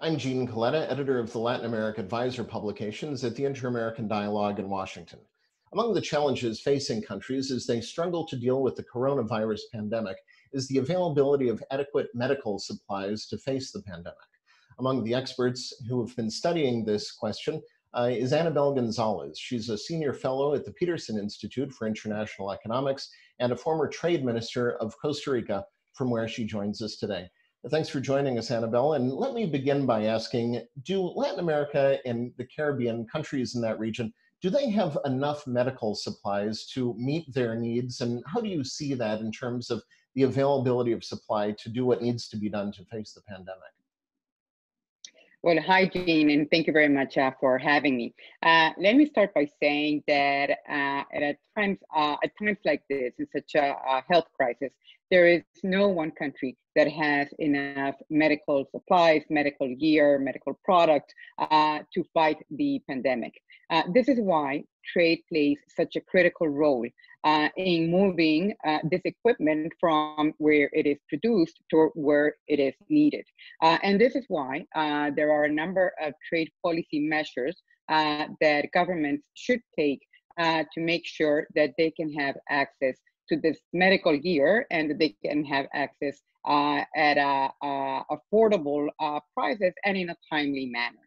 I'm Gene Kuleta, editor of the Latin America Advisor publications at the Inter American Dialogue in Washington. Among the challenges facing countries as they struggle to deal with the coronavirus pandemic is the availability of adequate medical supplies to face the pandemic. Among the experts who have been studying this question uh, is Anabel Gonzalez. She's a senior fellow at the Peterson Institute for International Economics and a former trade minister of Costa Rica, from where she joins us today. Thanks for joining us, Anabel. And let me begin by asking Do Latin America and the Caribbean countries in that region, do they have enough medical supplies to meet their needs? And how do you see that in terms of the availability of supply to do what needs to be done to face the pandemic? Well, hi, Gene, and thank you very much uh, for having me. Uh, let me start by saying that uh, at times, uh, at times like this, in such a, a, health crisis, there is no one country that has enough medical supplies, medical gear, medical product uh, to fight the pandemic. Uh, this is why trade plays such a critical role uh, in moving uh, this equipment from where it is produced to where it is needed. Uh, and this is why uh, there are a number of trade policy measures that governments should take to make sure that they can have access to this medical gear and they can have access uh, at affordable uh, prices and in a timely manner.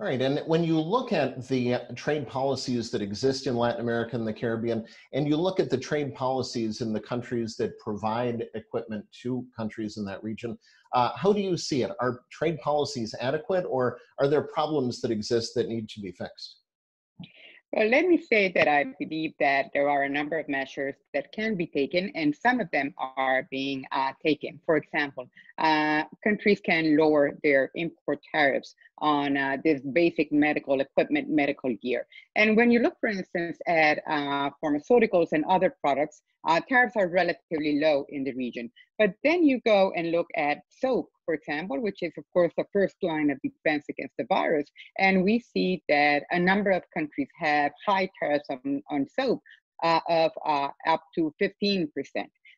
All right, and when you look at the uh, trade policies that exist in Latin America and the Caribbean, and you look at the trade policies in the countries that provide equipment to countries in that region, uh, how do you see it? Are trade policies adequate, or are there problems that exist that need to be fixed? Well, let me say that I believe that there are a number of measures that can be taken, and some of them are being uh, taken. For example, uh, countries can lower their import tariffs on uh, this basic medical equipment, medical gear. And when you look, for instance, at uh, pharmaceuticals and other products, uh, tariffs are relatively low in the region. But then you go and look at soap, for example, which is, of course, the first line of defense against the virus. And we see that a number of countries have high tariffs on, on soap uh, of uh, up to 15%.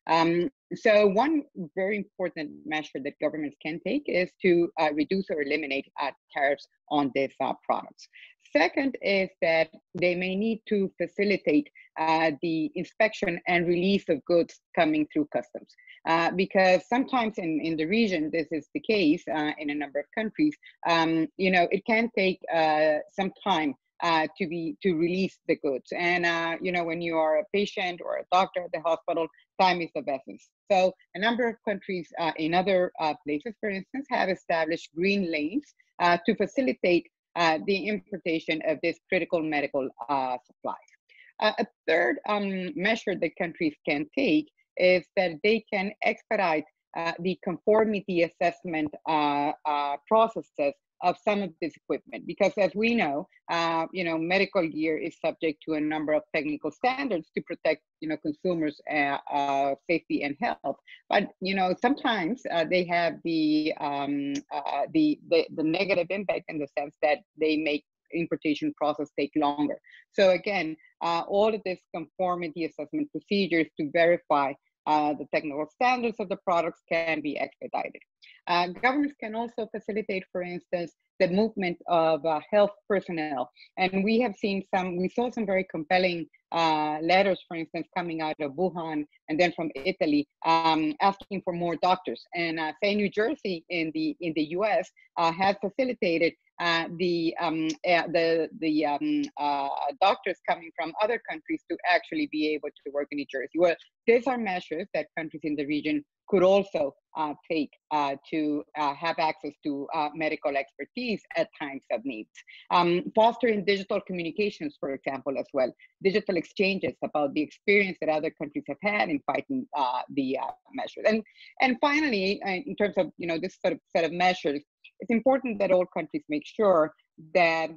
Um, so one very important measure that governments can take is to uh, reduce or eliminate uh, tariffs on these uh, products. Second is that they may need to facilitate uh, the inspection and release of goods coming through customs. Uh, because sometimes in, in the region, this is the case uh, in a number of countries, um, you know, it can take some time uh, to be to release the goods. And uh, you know, when you are a patient or a doctor at the hospital, time is of essence. So a number of countries uh, in other places, for instance, have established green lanes to facilitate uh, the importation of this critical medical uh, supplies. Uh, a third um, measure that countries can take is that they can expedite uh, the conformity assessment uh, uh, processes of some of this equipment. Because as we know uh, you know medical gear is subject to a number of technical standards to protect you know consumers uh, uh, safety and health. But you know sometimes uh, they have the, um, uh, the, the the negative impact in the sense that they make importation process take longer. So again uh, all of this conformity assessment procedures to verify the technical standards of the products can be expedited. Uh, governments can also facilitate, for instance, the movement of uh, health personnel. And we have seen some, we saw some very compelling uh, letters, for instance, coming out of Wuhan and then from Italy, um, asking for more doctors. And uh, say New Jersey in the in the U.S. Uh, has facilitated uh, the um, uh, the the um, uh, doctors coming from other countries to actually be able to work in New Jersey. Well, these are measures that countries in the region could also take uh, to uh, have access to medical expertise at times of needs. Um, fostering digital communications, for example, as well, digital exchanges about the experience that other countries have had in fighting the measures. And and finally, in terms of you know this sort of set of measures, it's important that all countries make sure that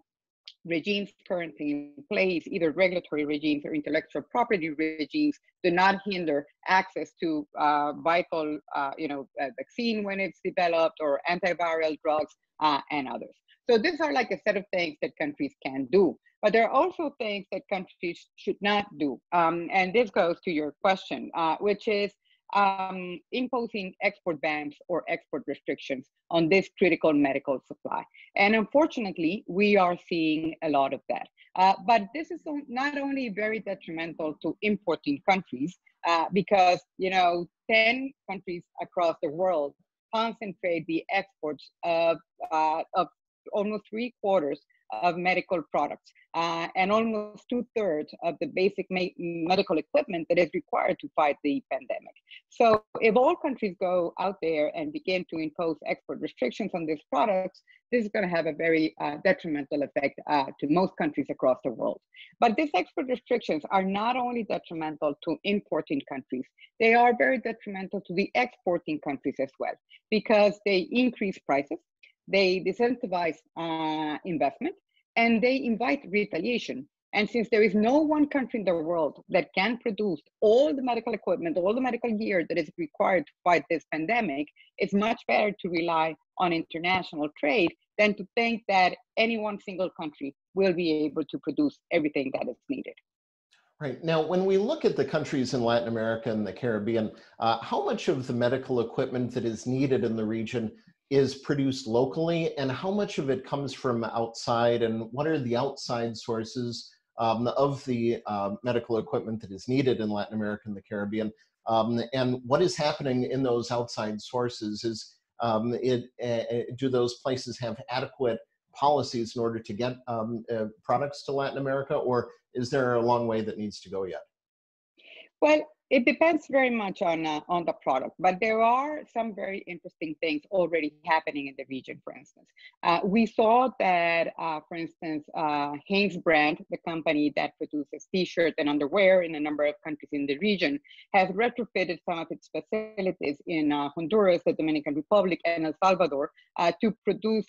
regimes currently in place, either regulatory regimes or intellectual property regimes, do not hinder access to uh, vital, uh, you know, vaccine when it's developed or antiviral drugs uh, and others. So these are like a set of things that countries can do. But there are also things that countries should not do. Um, and this goes to your question, uh, which is um, imposing export bans or export restrictions on this critical medical supply. And unfortunately, we are seeing a lot of that. Uh, but this is not only very detrimental to importing countries, uh, because you know 10 countries across the world concentrate the exports of, uh, of almost three quarters of medical products uh, and almost two thirds of the basic medical equipment that is required to fight the pandemic. So, if all countries go out there and begin to impose export restrictions on these products, this is going to have a very uh, detrimental effect uh, to most countries across the world. But these export restrictions are not only detrimental to importing countries, they are very detrimental to the exporting countries as well, because they increase prices they disincentivize uh, investment, and they invite retaliation. And since there is no one country in the world that can produce all the medical equipment, all the medical gear that is required to fight this pandemic, it's much better to rely on international trade than to think that any one single country will be able to produce everything that is needed. Right. Now, when we look at the countries in Latin America and the Caribbean, uh, how much of the medical equipment that is needed in the region is produced locally and how much of it comes from outside and what are the outside sources um, of the uh, medical equipment that is needed in Latin America and the Caribbean um, and what is happening in those outside sources is um, it, uh, do those places have adequate policies in order to get uh, products to Latin America or is there a long way that needs to go yet? Well, it depends very much on uh, on the product, but there are some very interesting things already happening in the region. For instance, uh, we saw that, uh, for instance, uh, Hanesbrands, the company that produces T-shirts and underwear in a number of countries in the region, has retrofitted some of its facilities in uh, Honduras, the Dominican Republic, and El Salvador uh, to produce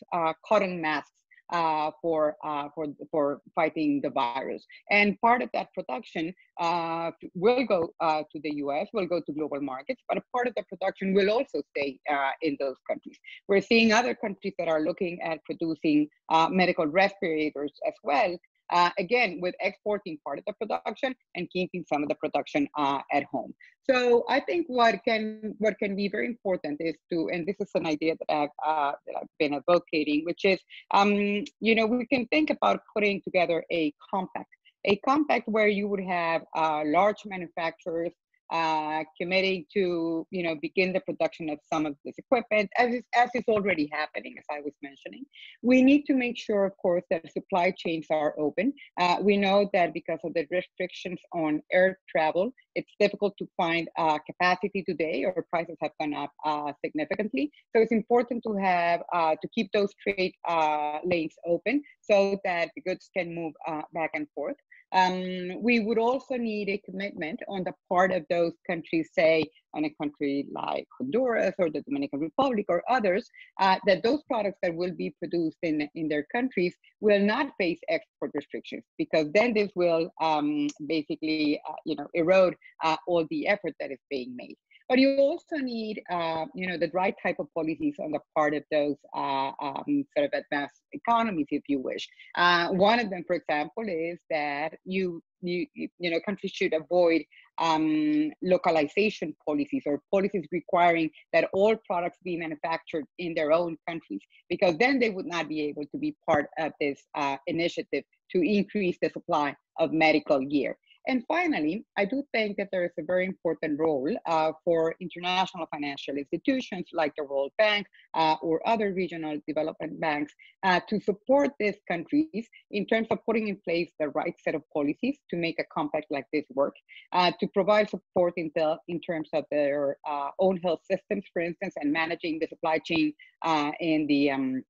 cotton masks uh, for uh, for for fighting the virus. And part of that production uh, will go uh, to the U.S., will go to global markets, but a part of the production will also stay uh, in those countries. We're seeing other countries that are looking at producing uh, medical respirators as well, uh, again with exporting part of the production and keeping some of the production uh, at home. So i think what can what can be very important is to and this is an idea that i've, uh, that I've been advocating which is um, you know we can think about putting together a compact a compact where you would have uh, large manufacturers uh, committing to you know begin the production of some of this equipment as is, as is already happening as i was mentioning. We need to make sure of course that supply chains are open. Uh, we know that because of the restrictions on air travel it's difficult to find uh, capacity today or prices have gone up uh, significantly. So it's important to have uh, to keep those trade uh, lanes open so that the goods can move back and forth. Um, we would also need a commitment on the part of those countries, say on a country like Honduras or the Dominican Republic or others, uh, that those products that will be produced in, in their countries will not face export restrictions because then this will um, basically, uh, you know, erode uh, all the effort that is being made. But you also need, uh, you know, the right type of policies on the part of those uh, um, sort of advanced economies, if you wish. Uh, one of them, for example, is that you, you, you know, countries should avoid um, localization policies or policies requiring that all products be manufactured in their own countries, because then they would not be able to be part of this uh, initiative to increase the supply of medical gear. And finally, I do think that there is a very important role uh, for international financial institutions like the World Bank uh, or other regional development banks uh, to support these countries in terms of putting in place the right set of policies to make a compact like this work, uh, to provide support in, the, in terms of their uh, own health systems, for instance, and managing the supply chain uh, in the um,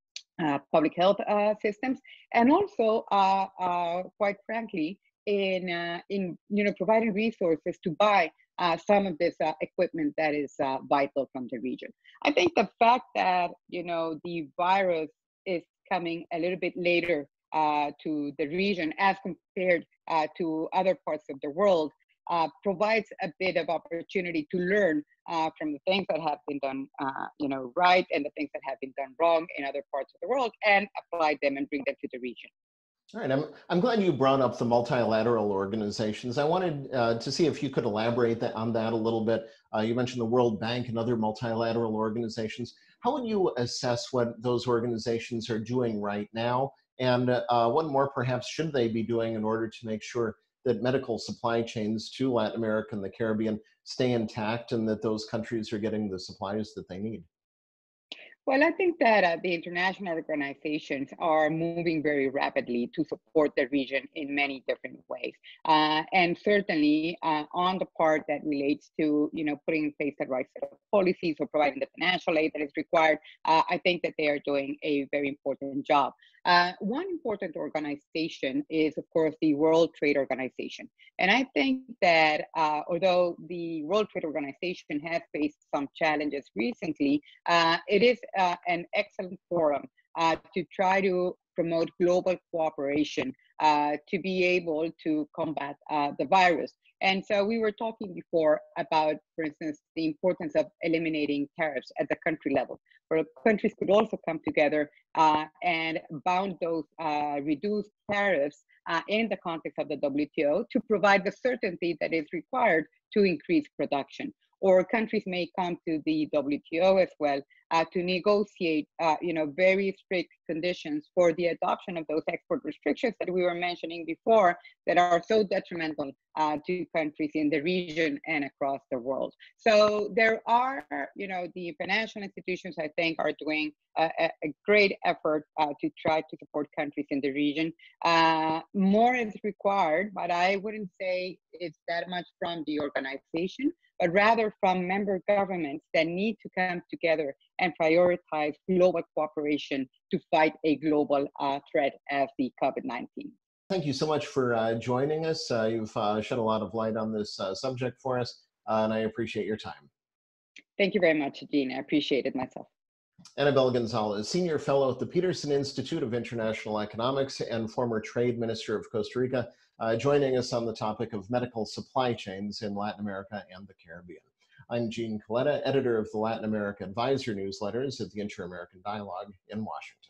public health systems, and also, quite frankly, in uh, in you know providing resources to buy uh, some of this uh, equipment that is uh, vital from the region. I think the fact that you know the virus is coming a little bit later uh, to the region as compared uh, to other parts of the world provides a bit of opportunity to learn from the things that have been done you know right and the things that have been done wrong in other parts of the world and apply them and bring them to the region. All right, I'm, I'm glad you brought up the multilateral organizations. I wanted uh, to see if you could elaborate that, on that a little bit. Uh, you mentioned the World Bank and other multilateral organizations. How would you assess what those organizations are doing right now? And uh, what more perhaps should they be doing in order to make sure that medical supply chains to Latin America and the Caribbean stay intact and that those countries are getting the supplies that they need? Well, I think that uh, the international organizations are moving very rapidly to support the region in many different ways. Uh, and certainly uh, on the part that relates to, you know, putting in place the right set of policies or providing the financial aid that is required, uh, I think that they are doing a very important job. Uh, one important organization is, of course, the World Trade Organization. And I think that uh, although the World Trade Organization has faced some challenges recently, uh, it is uh, an excellent forum uh, to try to promote global cooperation uh, to be able to combat the virus. And so we were talking before about, for instance, the importance of eliminating tariffs at the country level, where countries could also come together uh, and bound those uh, reduced tariffs uh, in the context of the WTO to provide the certainty that is required to increase production or countries may come to the WTO as well uh, to negotiate, uh, you know, very strict conditions for the adoption of those export restrictions that we were mentioning before that are so detrimental uh, to countries in the region and across the world. So there are, you know, the financial institutions I think are doing a, a great effort uh, to try to support countries in the region. Uh, more is required, but I wouldn't say it's that much from the organization but rather from member governments that need to come together and prioritize global cooperation to fight a global uh, threat as the COVID 19. Thank you so much for uh, joining us. Uh, you've uh, shed a lot of light on this uh, subject for us, uh, and I appreciate your time. Thank you very much, Gene. I appreciate it myself. Anabel Gonzalez, Senior Fellow at the Peterson Institute of International Economics and former Trade Minister of Costa Rica uh, joining us on the topic of medical supply chains in Latin America and the Caribbean. I'm Gene Kuleta, editor of the Latin America Advisor newsletters at the Inter American Dialogue in Washington.